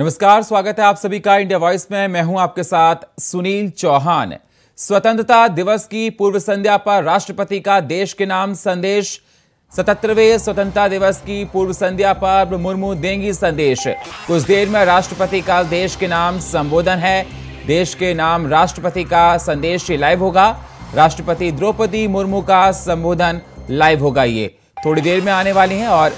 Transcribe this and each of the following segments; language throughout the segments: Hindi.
नमस्कार, स्वागत है आप सभी का इंडिया वॉइस में। मैं हूँ आपके साथ सुनील चौहान। स्वतंत्रता दिवस की पूर्व संध्या पर राष्ट्रपति का देश के नाम संदेश, सतहत्तरवें स्वतंत्रता दिवस की पूर्व संध्या पर मुर्मू देंगी संदेश। कुछ देर में राष्ट्रपति का देश के नाम संबोधन है। देश के नाम राष्ट्रपति का संदेश लाइव होगा। राष्ट्रपति द्रौपदी मुर्मू का संबोधन लाइव होगा ये। थोड़ी देर में आने वाली हैं और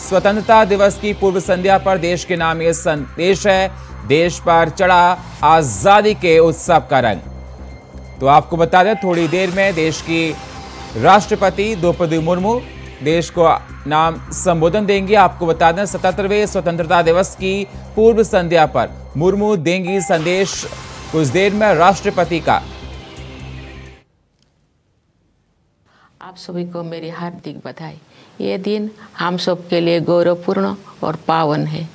स्वतंत्रता दिवस की पूर्व संध्या पर देश के नाम ये संदेश है। देश पर चढ़ा आज़ादी के उत्सव का रंग। तो आपको बता दें, थोड़ी देर में देश की राष्ट्रपति द्रौपदी मुर्मू देश को नाम संबोधन देंगे। आपको बता दें सतहत्तरवें स्वतंत्रता दिवस की पूर्व संध्या पर मुर्मू देंगी संदेश कुछ देर में राष्ट्रपति का। आप सभी को मेरी हार्दिक बधाई। ये दिन हम सब के लिए गौरवपूर्ण और पावन है।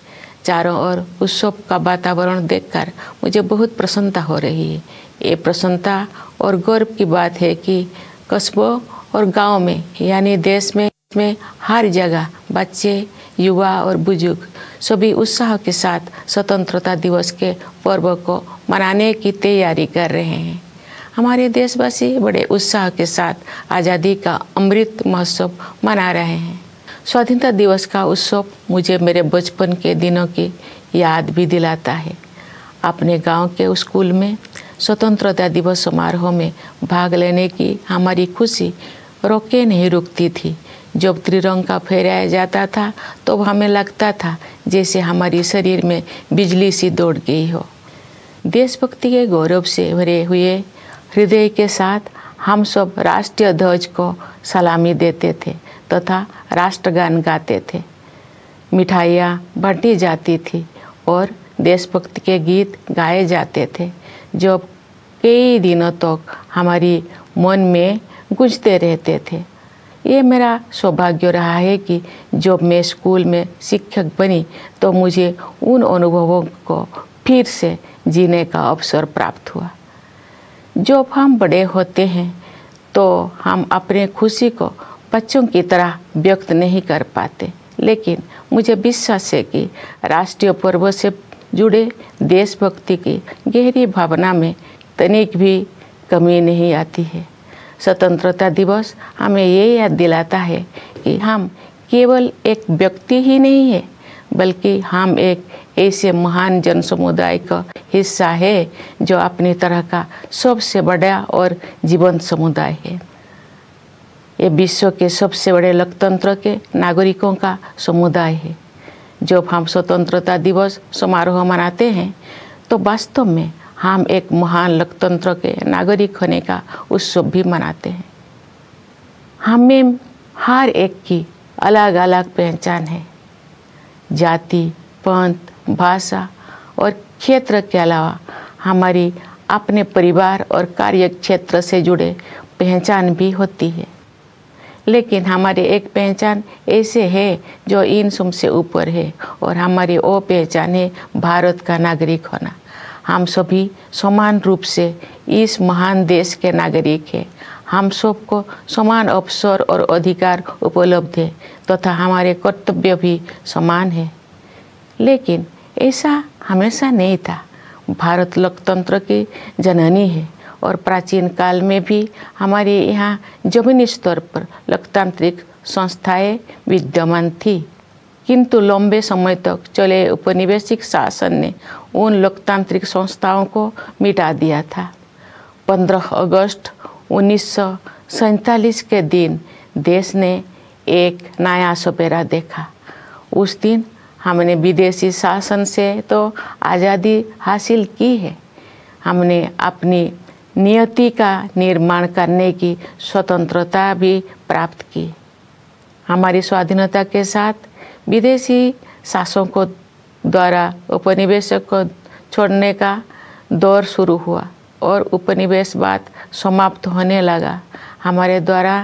चारों ओर उत्सव का वातावरण देखकर मुझे बहुत प्रसन्नता हो रही है। ये प्रसन्नता और गौरव की बात है कि कस्बों और गाँव में, यानी देश में में हर जगह बच्चे, युवा और बुज़ुर्ग सभी उत्साह के साथ स्वतंत्रता दिवस के पर्व को मनाने की तैयारी कर रहे हैं। हमारे देशवासी बड़े उत्साह के साथ आज़ादी का अमृत महोत्सव मना रहे हैं। स्वाधीनता दिवस का उत्सव मुझे मेरे बचपन के दिनों की याद भी दिलाता है। अपने गाँव के स्कूल में स्वतंत्रता दिवस समारोह में भाग लेने की हमारी खुशी रोके नहीं रुकती थी। जब त्रिरंग का फहराया जाता था तो हमें लगता था जैसे हमारी शरीर में बिजली सी दौड़ गई हो। देशभक्ति के गौरव से भरे हुए हृदय के साथ हम सब राष्ट्रीय ध्वज को सलामी देते थे तथा तो राष्ट्रगान गाते थे। मिठाइयाँ बांटी जाती थी और देशभक्ति के गीत गाए जाते थे, जो कई दिनों तक तो हमारी मन में गूंजते रहते थे। ये मेरा सौभाग्य रहा है कि जब मैं स्कूल में शिक्षक बनी तो मुझे उन अनुभवों को फिर से जीने का अवसर प्राप्त हुआ। जब हम बड़े होते हैं तो हम अपने खुशी को बच्चों की तरह व्यक्त नहीं कर पाते। लेकिन मुझे विश्वास है कि राष्ट्रीय पर्व से जुड़े देशभक्ति की गहरी भावना में तनिक भी कमी नहीं आती है। स्वतंत्रता दिवस हमें ये याद दिलाता है कि हम केवल एक व्यक्ति ही नहीं है बल्कि हम एक ऐसे महान जन समुदाय का हिस्सा है जो अपनी तरह का सबसे बड़ा और जीवंत समुदाय है। ये विश्व के सबसे बड़े लोकतंत्र के नागरिकों का समुदाय है। जब हम स्वतंत्रता दिवस समारोह मनाते हैं तो वास्तव में हम एक महान लोकतंत्र के नागरिक होने का उत्सव भी मनाते हैं। हमें हर एक की अलग अलग पहचान है। जाति, पंथ, भाषा और क्षेत्र के अलावा हमारी अपने परिवार और कार्य क्षेत्र से जुड़े पहचान भी होती है। लेकिन हमारी एक पहचान ऐसे है जो इन सुम से ऊपर है और हमारी वो पहचान है भारत का नागरिक होना। हम सभी समान रूप से इस महान देश के नागरिक हैं। हम सबको समान अवसर और अधिकार उपलब्ध है, तथा हमारे कर्तव्य भी समान है। लेकिन ऐसा हमेशा नहीं था। भारत लोकतंत्र की जननी है, और प्राचीन काल में भी हमारे यहाँ जमीनी स्तर पर लोकतांत्रिक संस्थाएँ विद्यमान थी। किंतु लंबे समय तक चले उपनिवेशिक शासन ने उन लोकतांत्रिक संस्थाओं को मिटा दिया था। 15 अगस्त उन्नीस सौ सैंतालीस के दिन देश ने एक नया सपेरा देखा। उस दिन हमने विदेशी शासन से तो आज़ादी हासिल की है। हमने अपनी नियति का निर्माण करने की स्वतंत्रता भी प्राप्त की। हमारी स्वाधीनता के साथ विदेशी शासकों द्वारा उपनिवेशक को छोड़ने का दौर शुरू हुआ। और उपनिवेशवाद समाप्त होने लगा। हमारे द्वारा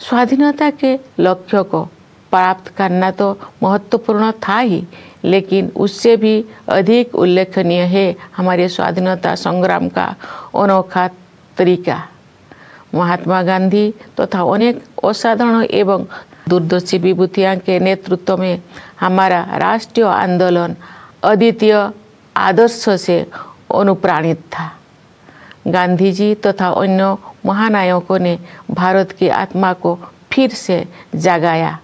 स्वाधीनता के लक्ष्य को प्राप्त करना तो महत्वपूर्ण था ही, लेकिन उससे भी अधिक उल्लेखनीय है हमारे स्वाधीनता संग्राम का अनोखा तरीका। महात्मा गांधी तथा तो अनेक असाधारण एवं दूरदर्शी विभूतियाँ के नेतृत्व में हमारा राष्ट्रीय आंदोलन अद्वितीय आदर्श से अनुप्राणित था। गांधी जी तथा तो अन्य महानायकों ने भारत की आत्मा को फिर से जगाया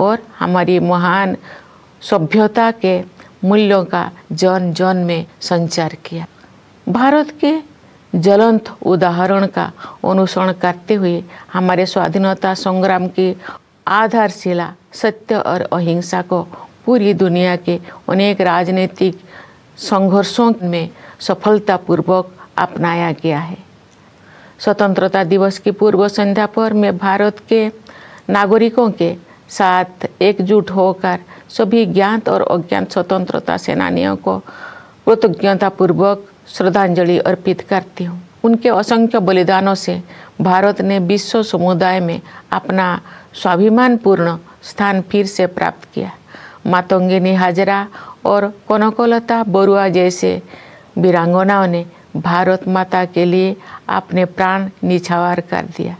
और हमारी महान सभ्यता के मूल्यों का जन जन में संचार किया। भारत के ज्वलंत उदाहरण का अनुसरण करते हुए हमारे स्वाधीनता संग्राम की आधारशिला सत्य और अहिंसा को पूरी दुनिया के अनेक राजनीतिक संघर्षों में सफलतापूर्वक अपनाया गया है। स्वतंत्रता दिवस की पूर्व संध्या पर मैं भारत के नागरिकों के साथ एकजुट होकर सभी ज्ञात और अज्ञात स्वतंत्रता सेनानियों को कृतज्ञतापूर्वक श्रद्धांजलि अर्पित करती हूँ। उनके असंख्य बलिदानों से भारत ने विश्व समुदाय में अपना स्वाभिमानपूर्ण स्थान फिर से प्राप्त किया। मातंगिनी हाजरा और कनकलता बरुआ जैसे वीरांगनाओं ने भारत माता के लिए अपने प्राण निछावर कर दिया।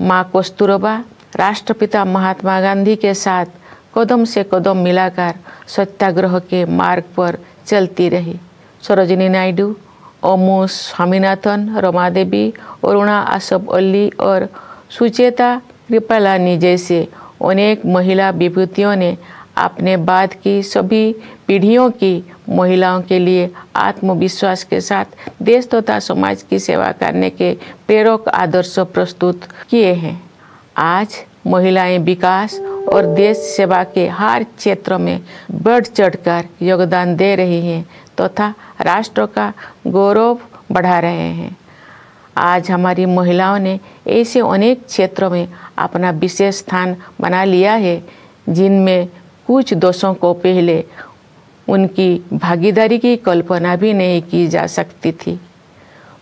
माँ कस्तूरबा, राष्ट्रपिता महात्मा गांधी के साथ कदम से कदम मिलाकर सत्याग्रह के मार्ग पर चलती रही। सरोजिनी नायडू, ओमू स्वामीनाथन, रमा देवी, अरुणा आसफ अली और सुचेता कृपालानी जैसे अनेक महिला विभूतियों ने अपने बाद की सभी पीढ़ियों की, महिलाओं के लिए आत्मविश्वास के साथ देश तथा समाज की सेवा करने के प्रेरक आदर्श प्रस्तुत किए हैं। आज महिलाएँ विकास और देश सेवा के हर क्षेत्र में बढ़ चढ़कर योगदान दे रही हैं तथा तो राष्ट्र का गौरव बढ़ा रहे हैं। आज हमारी महिलाओं ने ऐसे अनेक क्षेत्रों में अपना विशेष स्थान बना लिया है, जिनमें कुछ दोषों को पहले उनकी भागीदारी की कल्पना भी नहीं की जा सकती थी।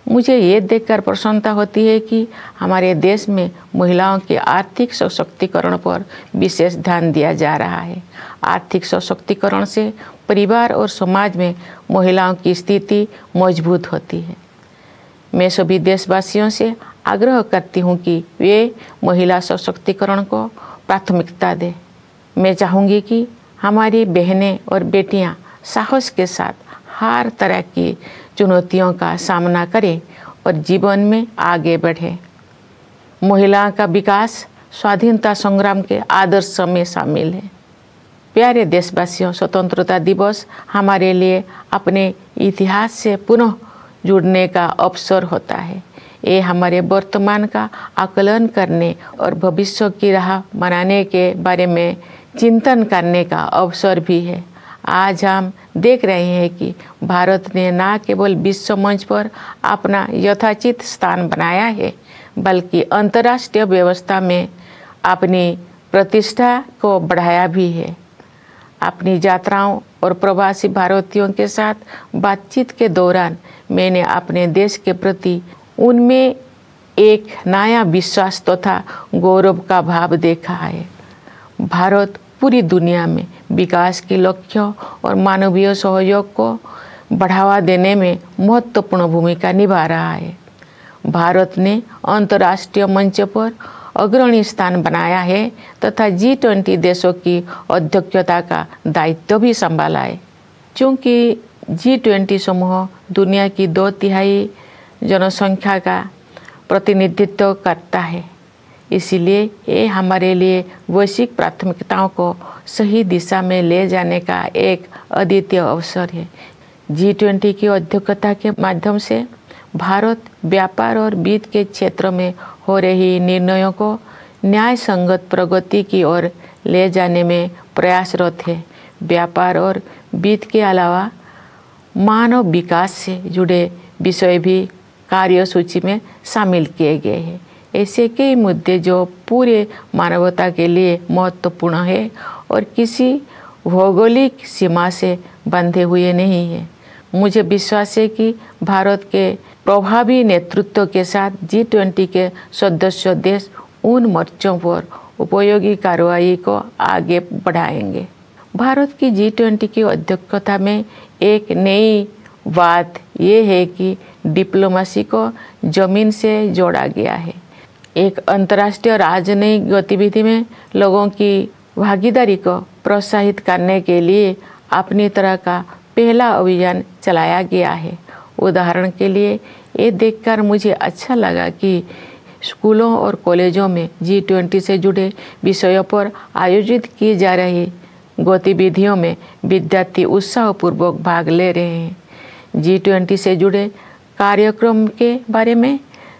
मुझे ये देखकर प्रसन्नता होती है कि हमारे देश में महिलाओं के आर्थिक सशक्तिकरण पर विशेष ध्यान दिया जा रहा है। आर्थिक सशक्तिकरण से परिवार और समाज में महिलाओं की स्थिति मज़बूत होती है। मैं सभी देशवासियों से आग्रह करती हूँ कि वे महिला सशक्तिकरण को प्राथमिकता दें। मैं चाहूँगी कि हमारी बहनें और बेटियाँ साहस के साथ हर तरह की चुनौतियों का सामना करें और जीवन में आगे बढ़ें। महिला का विकास स्वाधीनता संग्राम के आदर्श में शामिल है। प्यारे देशवासियों, स्वतंत्रता दिवस हमारे लिए अपने इतिहास से पुनः जुड़ने का अवसर होता है। ये हमारे वर्तमान का आकलन करने और भविष्य की राह बनाने के बारे में चिंतन करने का अवसर भी है। आज हम देख रहे हैं कि भारत ने न केवल विश्व मंच पर अपना यथाचित स्थान बनाया है, बल्कि अंतर्राष्ट्रीय व्यवस्था में अपनी प्रतिष्ठा को बढ़ाया भी है। अपनी यात्राओं और प्रवासी भारतीयों के साथ बातचीत के दौरान मैंने अपने देश के प्रति उनमें एक नया विश्वास तथा तो गौरव का भाव देखा है। भारत पूरी दुनिया में विकास के लक्ष्य और मानवीय सहयोग को बढ़ावा देने में महत्वपूर्ण भूमिका निभा रहा है। भारत ने अंतर्राष्ट्रीय मंच पर अग्रणी स्थान बनाया है तथा जी ट्वेंटी देशों की अध्यक्षता का दायित्व भी संभाला है। क्योंकि जी ट्वेंटी समूह दुनिया की दो तिहाई जनसंख्या का प्रतिनिधित्व करता है इसीलिए ये हमारे लिए वैश्विक प्राथमिकताओं को सही दिशा में ले जाने का एक अद्वितीय अवसर है। जी ट्वेंटी की अध्यक्षता के माध्यम से भारत व्यापार और वित्त के क्षेत्र में हो रही निर्णयों को न्याय संगत प्रगति की ओर ले जाने में प्रयासरत है। व्यापार और वित्त के अलावा मानव विकास से जुड़े विषय भी कार्यसूची में शामिल किए गए हैं। ऐसे कई मुद्दे जो पूरे मानवता के लिए महत्वपूर्ण है और किसी भौगोलिक सीमा से बंधे हुए नहीं है। मुझे विश्वास है कि भारत के प्रभावी नेतृत्व के साथ जी ट्वेंटी के सदस्य देश उन मोर्चों पर उपयोगी कार्रवाई को आगे बढ़ाएँगे। भारत की जी ट्वेंटी की अध्यक्षता में एक नई बात यह है कि डिप्लोमेसी को ज़मीन से जोड़ा गया है। एक अंतर्राष्ट्रीय राजनयिक गतिविधि में लोगों की भागीदारी को प्रोत्साहित करने के लिए अपनी तरह का पहला अभियान चलाया गया है। उदाहरण के लिए, ये देखकर मुझे अच्छा लगा कि स्कूलों और कॉलेजों में जी ट्वेंटी से जुड़े विषयों पर आयोजित की जा रही गतिविधियों में विद्यार्थी उत्साहपूर्वक भाग ले रहे हैं। जी ट्वेंटी से जुड़े कार्यक्रम के बारे में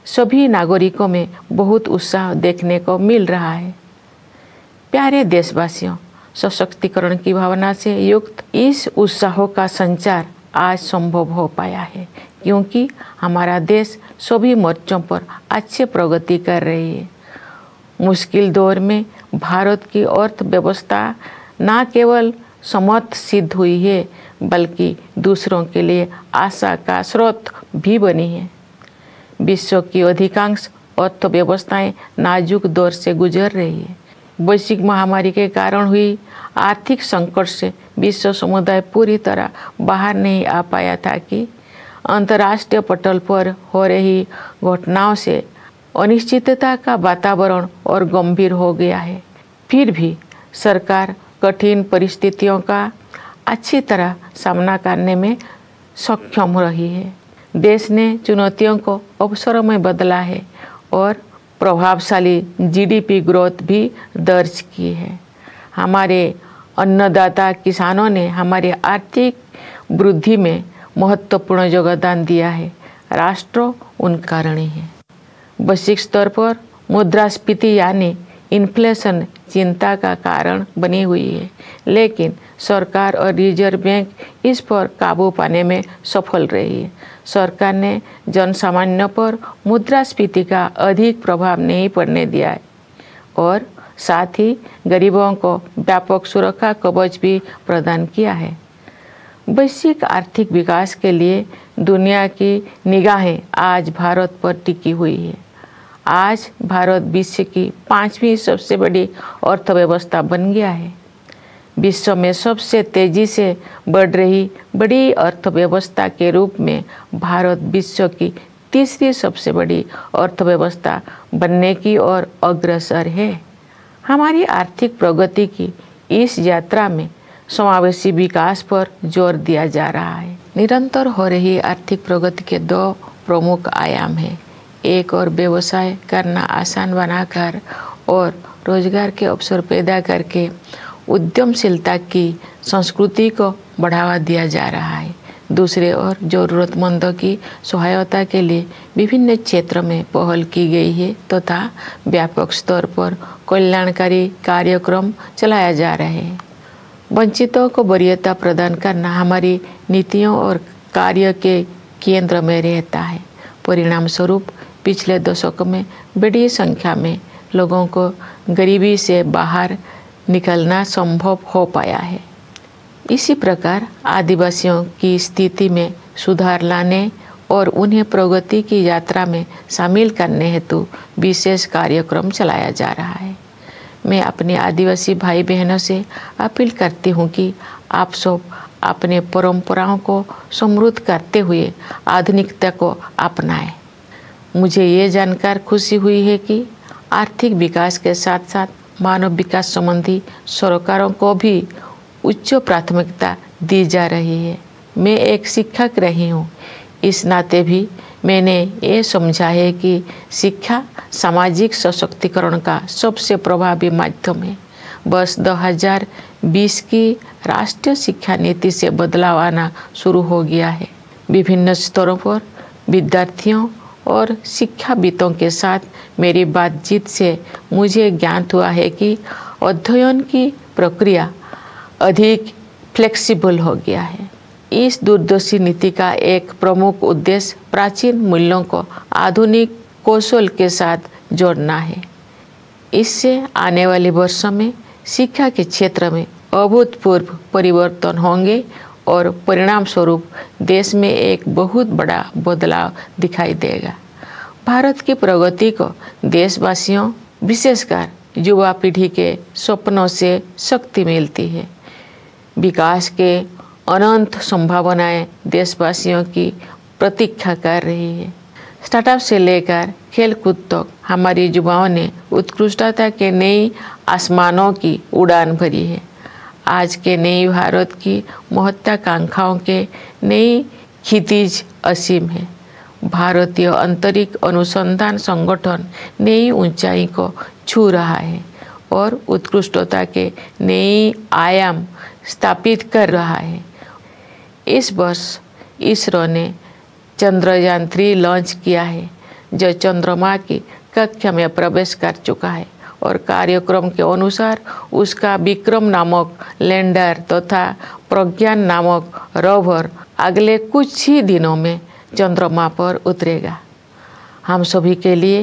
सभी नागरिकों में बहुत उत्साह देखने को मिल रहा है। प्यारे देशवासियों, सशक्तिकरण की भावना से युक्त इस उत्साह का संचार आज संभव हो पाया है, क्योंकि हमारा देश सभी मोर्चों पर अच्छे प्रगति कर रही है। मुश्किल दौर में भारत की अर्थव्यवस्था न केवल समर्थ सिद्ध हुई है, बल्कि दूसरों के लिए आशा का स्रोत भी बनी है। विश्व की अधिकांश अर्थव्यवस्थाएँ नाजुक दौर से गुजर रही है। वैश्विक महामारी के कारण हुई आर्थिक संकट से विश्व समुदाय पूरी तरह बाहर नहीं आ पाया था कि अंतर्राष्ट्रीय पटल पर हो रही घटनाओं से अनिश्चितता का वातावरण और गंभीर हो गया है। फिर भी सरकार कठिन परिस्थितियों का अच्छी तरह सामना करने में सक्षम रही है। देश ने चुनौतियों को अवसरों में बदला है और प्रभावशाली जीडीपी ग्रोथ भी दर्ज की है। हमारे अन्नदाता किसानों ने हमारी आर्थिक वृद्धि में महत्वपूर्ण योगदान दिया है। राष्ट्र उनका ऋणी है। वैश्विक स्तर पर मुद्रास्फीति यानी इन्फ्लेशन चिंता का कारण बनी हुई है। लेकिन सरकार और रिज़र्व बैंक इस पर काबू पाने में सफल रही। सरकार ने जनसामान्य पर मुद्रास्फीति का अधिक प्रभाव नहीं पड़ने दिया है। और साथ ही गरीबों को व्यापक सुरक्षा कवच भी प्रदान किया है। वैश्विक आर्थिक विकास के लिए दुनिया की निगाहें आज भारत पर टिकी हुई है। आज भारत विश्व की पांचवी सबसे बड़ी अर्थव्यवस्था बन गया है। विश्व में सबसे तेज़ी से बढ़ रही बड़ी अर्थव्यवस्था के रूप में भारत विश्व की तीसरी सबसे बड़ी अर्थव्यवस्था बनने की ओर अग्रसर है। हमारी आर्थिक प्रगति की इस यात्रा में समावेशी विकास पर ज़ोर दिया जा रहा है। निरंतर हो रही आर्थिक प्रगति के दो प्रमुख आयाम हैं। एक और व्यवसाय करना आसान बनाकर और रोज़गार के अवसर पैदा करके उद्यमशीलता की संस्कृति को बढ़ावा दिया जा रहा है। दूसरे ओर, जरूरतमंदों की सहायता के लिए विभिन्न क्षेत्र में पहल की गई है तथा तो व्यापक स्तर पर कल्याणकारी कार्यक्रम चलाया जा रहे हैं। वंचितों को वरीयता प्रदान करना हमारी नीतियों और कार्य के केंद्र में रहता है। परिणाम स्वरूप पिछले दशक में बड़ी संख्या में लोगों को गरीबी से बाहर निकलना संभव हो पाया है। इसी प्रकार आदिवासियों की स्थिति में सुधार लाने और उन्हें प्रगति की यात्रा में शामिल करने हेतु विशेष कार्यक्रम चलाया जा रहा है। मैं अपने आदिवासी भाई बहनों से अपील करती हूँ कि आप सब अपने परंपराओं को समृद्ध करते हुए आधुनिकता को अपनाएँ। मुझे ये जानकर खुशी हुई है कि आर्थिक विकास के साथ साथ मानव विकास संबंधी सरकारों को भी उच्च प्राथमिकता दी जा रही है। मैं एक शिक्षक रही हूँ। इस नाते भी मैंने ये समझा है कि शिक्षा सामाजिक सशक्तिकरण का सबसे प्रभावी माध्यम है। वर्ष 2020 की राष्ट्रीय शिक्षा नीति से बदलाव आना शुरू हो गया है। विभिन्न स्तरों पर विद्यार्थियों और शिक्षाविदों के साथ मेरी बातचीत से मुझे ज्ञात हुआ है कि अध्ययन की प्रक्रिया अधिक फ्लेक्सिबल हो गया है। इस दूरदर्शी नीति का एक प्रमुख उद्देश्य प्राचीन मूल्यों को आधुनिक कौशल के साथ जोड़ना है। इससे आने वाले वर्षों में शिक्षा के क्षेत्र में अभूतपूर्व परिवर्तन होंगे और परिणाम स्वरूप देश में एक बहुत बड़ा बदलाव दिखाई देगा। भारत की प्रगति को देशवासियों, विशेषकर युवा पीढ़ी के सपनों से शक्ति मिलती है। विकास के अनंत संभावनाएँ देशवासियों की प्रतीक्षा कर रही है। स्टार्टअप से लेकर खेल कूद तक हमारे युवाओं ने उत्कृष्टता के नई आसमानों की उड़ान भरी है। आज के नई भारत की महत्वाकांक्षाओं के नई क्षितिज असीम है। भारतीय अंतरिक्ष अनुसंधान संगठन नई ऊंचाई को छू रहा है और उत्कृष्टता के नई आयाम स्थापित कर रहा है। इस वर्ष इसरो ने चंद्रयान थ्री लॉन्च किया है, जो चंद्रमा की कक्षा में प्रवेश कर चुका है। और कार्यक्रम के अनुसार उसका विक्रम नामक लैंडर तथा प्रज्ञान नामक रोवर अगले कुछ ही दिनों में चंद्रमा पर उतरेगा। हम सभी के लिए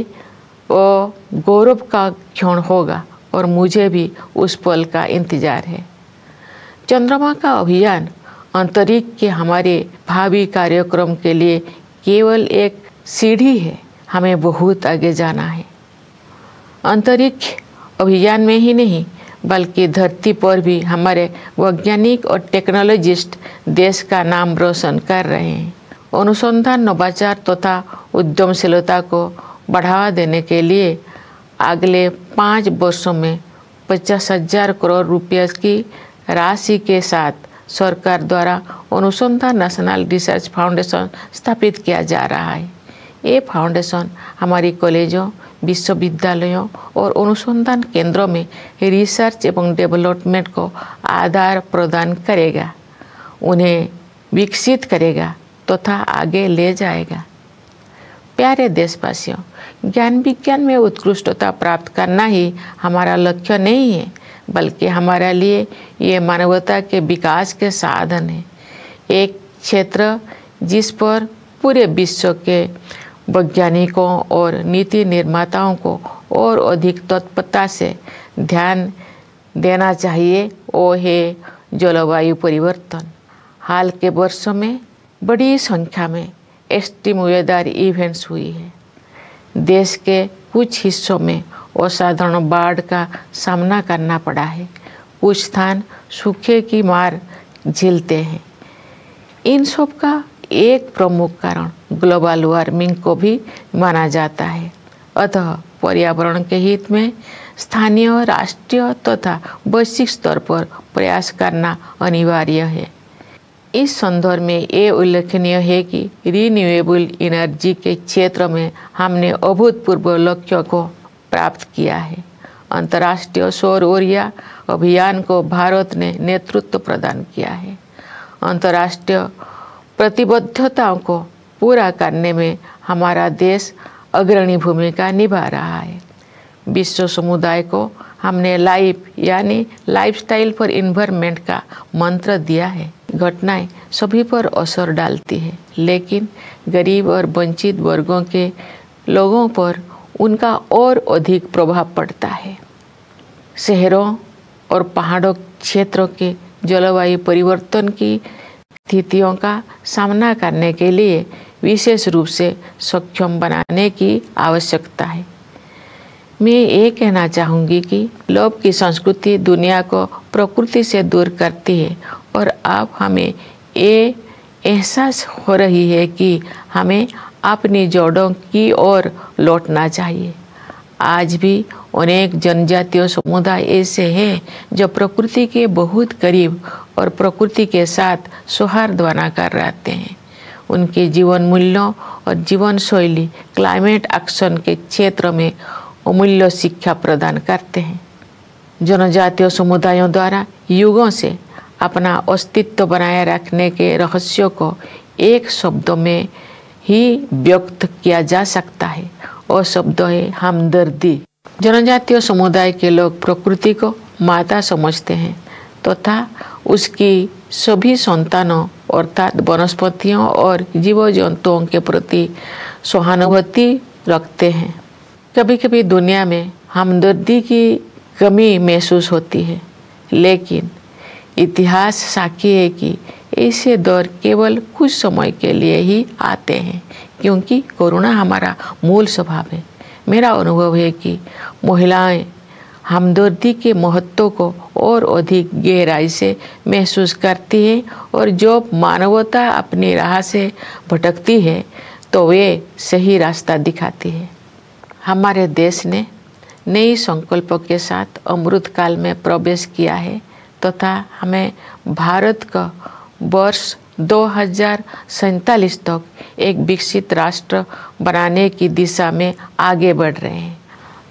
वो गौरव का क्षण होगा और मुझे भी उस पल का इंतज़ार है। चंद्रमा का अभियान अंतरिक्ष के हमारे भावी कार्यक्रम के लिए केवल एक सीढ़ी है। हमें बहुत आगे जाना है। अंतरिक्ष अभियान में ही नहीं, बल्कि धरती पर भी हमारे वैज्ञानिक और टेक्नोलॉजिस्ट देश का नाम रोशन कर रहे हैं। अनुसंधान, नवाचार तथा तो उद्यमशीलता को बढ़ावा देने के लिए अगले पाँच वर्षों में पचास हज़ार करोड़ रुपये की राशि के साथ सरकार द्वारा अनुसंधान नेशनल रिसर्च फाउंडेशन स्थापित किया जा रहा है। ये फाउंडेशन हमारी कॉलेजों विश्वविद्यालयों और अनुसंधान केंद्रों में रिसर्च एवं डेवलपमेंट को आधार प्रदान करेगा, उन्हें विकसित करेगा तथा तो आगे ले जाएगा। प्यारे देशवासियों, ज्ञान विज्ञान में उत्कृष्टता प्राप्त करना ही हमारा लक्ष्य नहीं है, बल्कि हमारे लिए ये मानवता के विकास के साधन है। एक क्षेत्र जिस पर पूरे विश्व के वैज्ञानिकों और नीति निर्माताओं को और अधिक तत्परता से ध्यान देना चाहिए। वो है जलवायु परिवर्तन। हाल के वर्षों में बड़ी संख्या में एक्सट्रीम वेदर इवेंट्स हुई है। देश के कुछ हिस्सों में असाधारण बाढ़ का सामना करना पड़ा है। कुछ स्थान सूखे की मार झेलते हैं। इन सब का एक प्रमुख कारण ग्लोबल वार्मिंग को भी माना जाता है। अतः पर्यावरण के हित में स्थानीय, राष्ट्रीय तथा तो वैश्विक स्तर पर प्रयास करना अनिवार्य है। इस संदर्भ में ये उल्लेखनीय है कि रिन्यूएबल एनर्जी के क्षेत्र में हमने अभूतपूर्व लक्ष्य को प्राप्त किया है। अंतर्राष्ट्रीय सौर ऊर्जा अभियान को भारत ने नेतृत्व प्रदान किया है। अंतर्राष्ट्रीय प्रतिबद्धताओं को पूरा करने में हमारा देश अग्रणी भूमिका निभा रहा है। विश्व समुदाय को हमने लाइफ यानी लाइफस्टाइल फॉर इन्वायरमेंट का मंत्र दिया है। घटनाएँ सभी पर असर डालती है, लेकिन गरीब और वंचित वर्गों के लोगों पर उनका और अधिक प्रभाव पड़ता है। शहरों और पहाड़ों क्षेत्रों के जलवायु परिवर्तन की स्थितियों का सामना करने के लिए विशेष रूप से सक्षम बनाने की आवश्यकता है। मैं ये कहना चाहूँगी कि लोभ की संस्कृति दुनिया को प्रकृति से दूर करती है और अब हमें ये एहसास हो रही है कि हमें अपनी जड़ों की ओर लौटना चाहिए। आज भी अनेक जनजातीय समुदाय ऐसे हैं जो प्रकृति के बहुत करीब और प्रकृति के साथ सौहार्द बनाकर रहते हैं। उनके जीवन मूल्यों और जीवन शैली क्लाइमेट एक्शन के क्षेत्र में अमूल्य शिक्षा प्रदान करते हैं। जनजातीय समुदायों द्वारा युगों से अपना अस्तित्व बनाए रखने के रहस्यों को एक शब्द में ही व्यक्त किया जा सकता है। और शब्द है हमदर्दी जनजातीय समुदाय के लोग प्रकृति को माता समझते हैं, तथा तो उसकी सभी संतानों अर्थात वनस्पतियों और जीव जंतुओं के प्रति सहानुभूति रखते हैं। कभी कभी दुनिया में हमदर्दी की कमी महसूस होती है, लेकिन इतिहास साक्षी है कि ऐसे दौर केवल कुछ समय के लिए ही आते हैं। क्योंकि कोरोना हमारा मूल स्वभाव है। मेरा अनुभव है कि महिलाएँ हमदर्दी के महत्व को और अधिक गहराई से महसूस करती है और जो मानवता अपनी राह से भटकती है तो वे सही रास्ता दिखाती है। हमारे देश ने नई संकल्पों के साथ अमृत काल में प्रवेश किया है तथा तो हमें भारत का वर्ष दो तक एक विकसित राष्ट्र बनाने की दिशा में आगे बढ़ रहे हैं।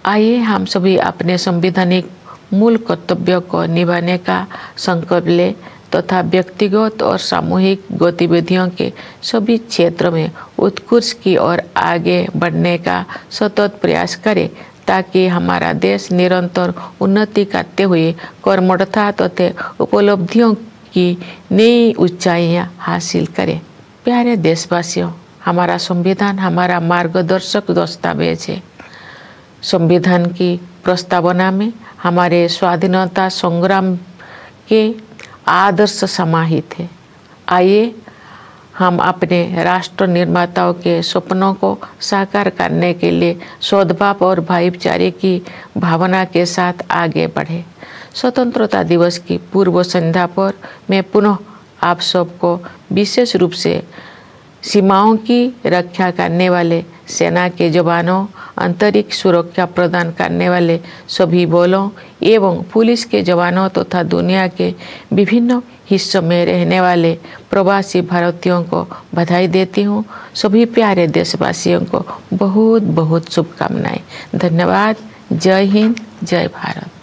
आइए हम सभी अपने संवैधानिक मूल कर्तव्य को निभाने का संकल्प लें तथा व्यक्तिगत और सामूहिक गतिविधियों के सभी क्षेत्रों में उत्कृष्ट की ओर आगे बढ़ने का सतत प्रयास करें ताकि हमारा देश निरंतर उन्नति करते हुए कर्मठता तथा उपलब्धियों की नई ऊंचाइयाँ हासिल करें। प्यारे देशवासियों, हमारा संविधान हमारा मार्गदर्शक दस्तावेज़ है। संविधान की प्रस्तावना में हमारे स्वाधीनता संग्राम के आदर्श समाहित है। आइए हम अपने राष्ट्र निर्माताओं के सपनों को साकार करने के लिए सद्भाव और भाईचारे की भावना के साथ आगे बढ़े। स्वतंत्रता दिवस की पूर्व संध्या पर मैं पुनः आप सबको विशेष रूप से सीमाओं की रक्षा करने वाले सेना के जवानों, अंतरिक्ष सुरक्षा प्रदान करने वाले सभी बलों एवं पुलिस के जवानों तथा तो दुनिया के विभिन्न हिस्सों में रहने वाले प्रवासी भारतीयों को बधाई देती हूँ। सभी प्यारे देशवासियों को बहुत बहुत शुभकामनाएँ। धन्यवाद। जय हिंद। जय भारत।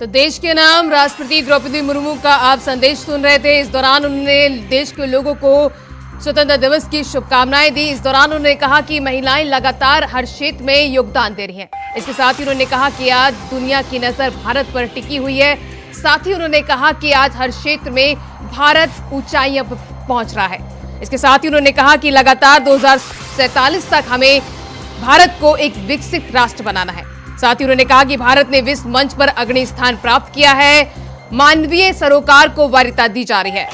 तो देश के नाम राष्ट्रपति द्रौपदी मुर्मू का आप संदेश सुन रहे थे। इस दौरान उन्होंने देश के लोगों को स्वतंत्रता दिवस की शुभकामनाएँ दी। इस दौरान उन्होंने कहा कि महिलाएँ लगातार हर क्षेत्र में योगदान दे रही हैं। इसके साथ ही उन्होंने कहा कि आज दुनिया की नज़र भारत पर टिकी हुई है। साथ ही उन्होंने कहा कि आज हर क्षेत्र में भारत ऊंचाइयों पहुँच रहा है। इसके साथ ही उन्होंने कहा कि लगातार दो तक हमें भारत को एक विकसित राष्ट्र बनाना है। साथ ही उन्होंने कहा कि भारत ने विश्व मंच पर अग्नि स्थान प्राप्त किया है। मानवीय सरोकार को वारिता दी जा रही है।